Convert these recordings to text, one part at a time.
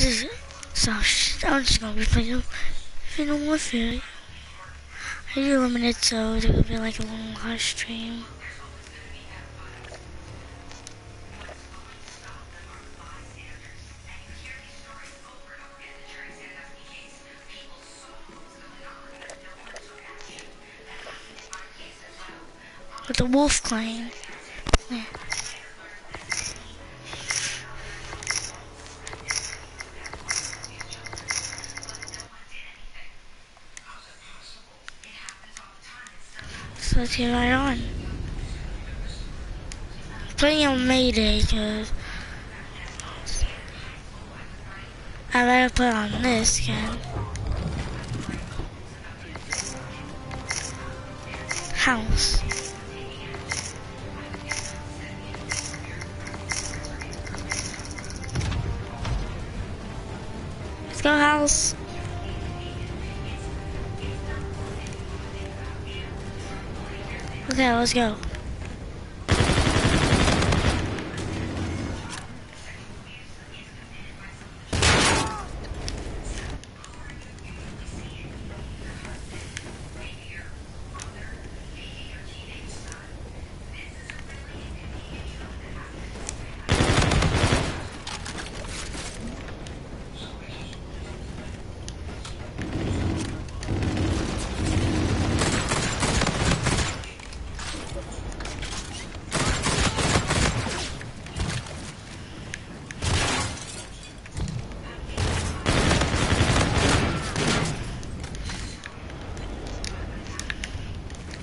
This, so I'm just gonna be playing Infinite Warfare. I do limited so it will be like a long live stream. With the wolf clan. Let's get right on. Playing on Mayday because I better put on this again. House. Let's go house. Okay, let's go.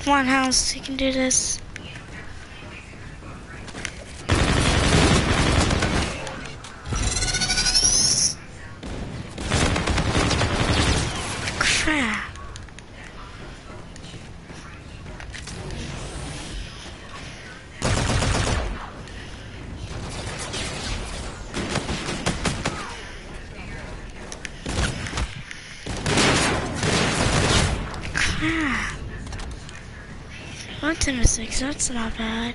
Come on, House, you can do this. Crap. One to six, that's not bad.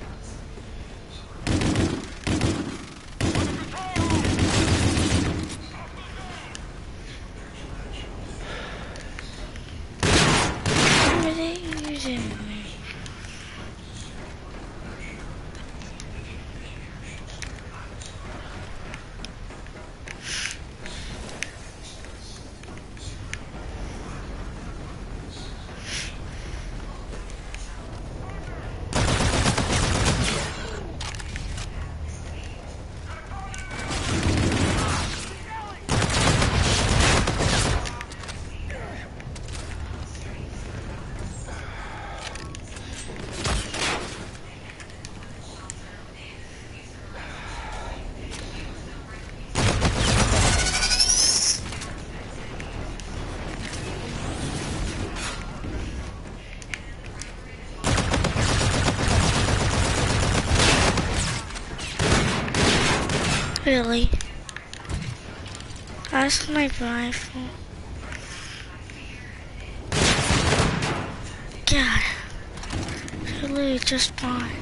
Really? That's my rifle. God. Really just fine.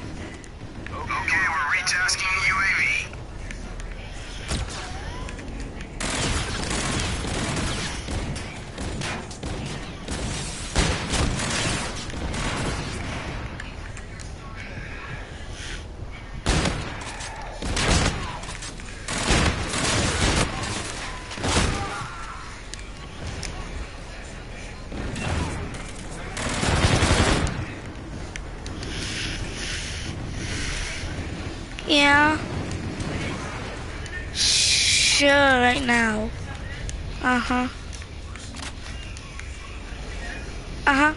Yeah. Sure, right now. Uh-huh. Uh-huh.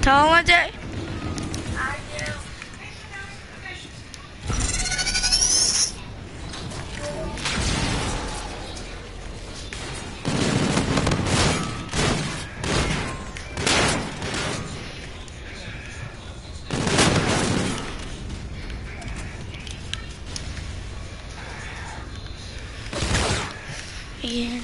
Tell him what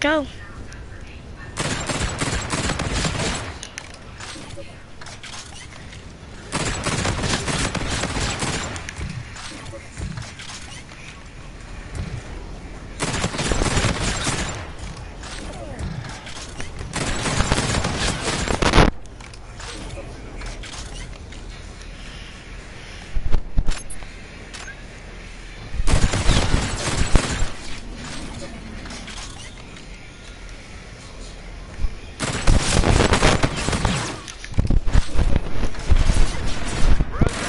go.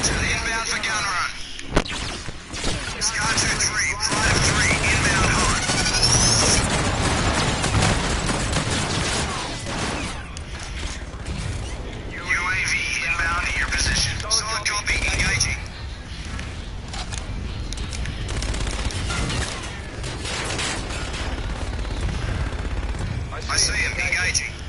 To the inbound for gun run. Sky 2-3, Pride 3, inbound hunt. UAV inbound to your position. Solid copy, engaging. I see him, engaging. Engaging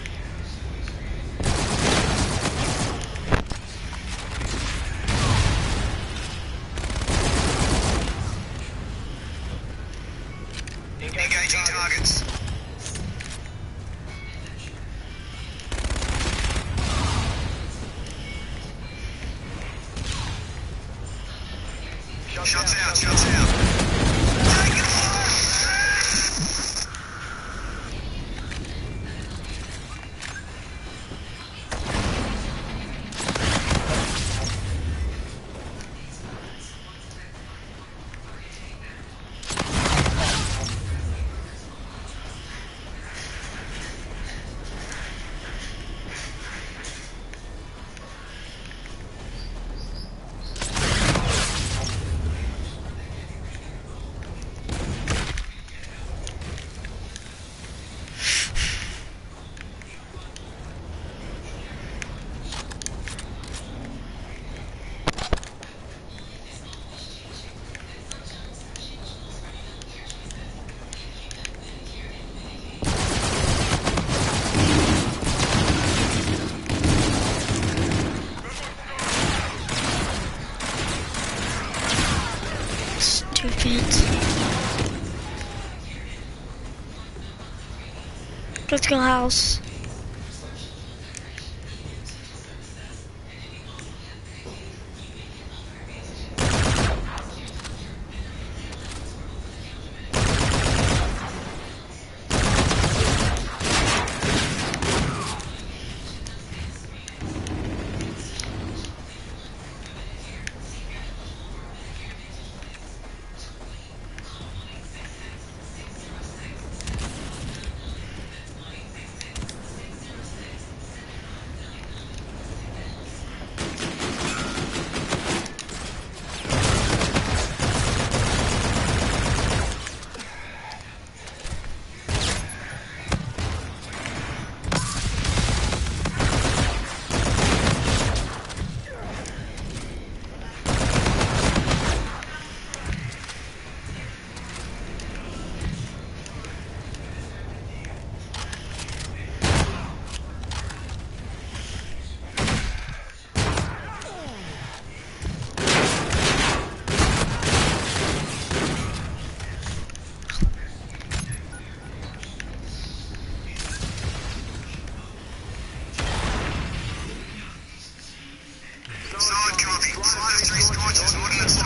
Stupid. Let's go house. Solid copy. 5-3 Scorchers, ordnance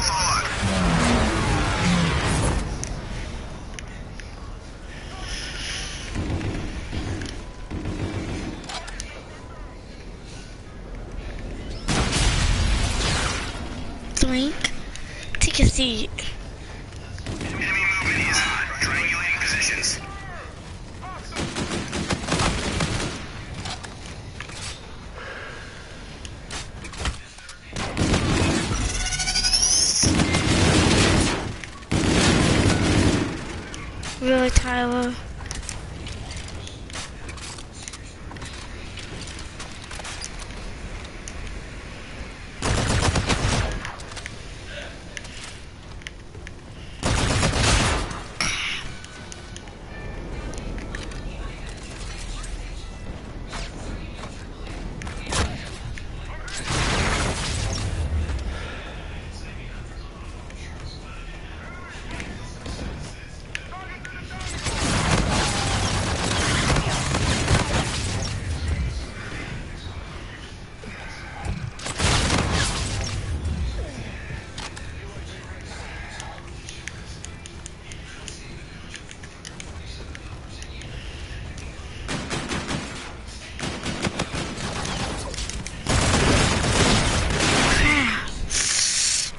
Really,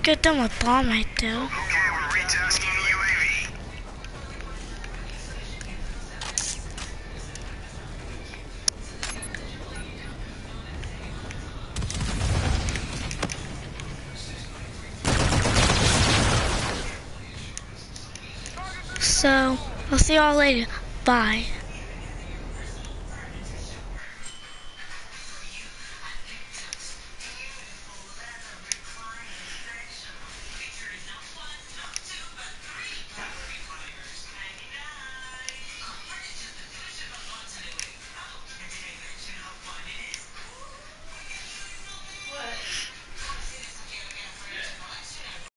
Get done with bomb right there. Okay, we're retasking UAV. So, I'll see y'all later. Bye.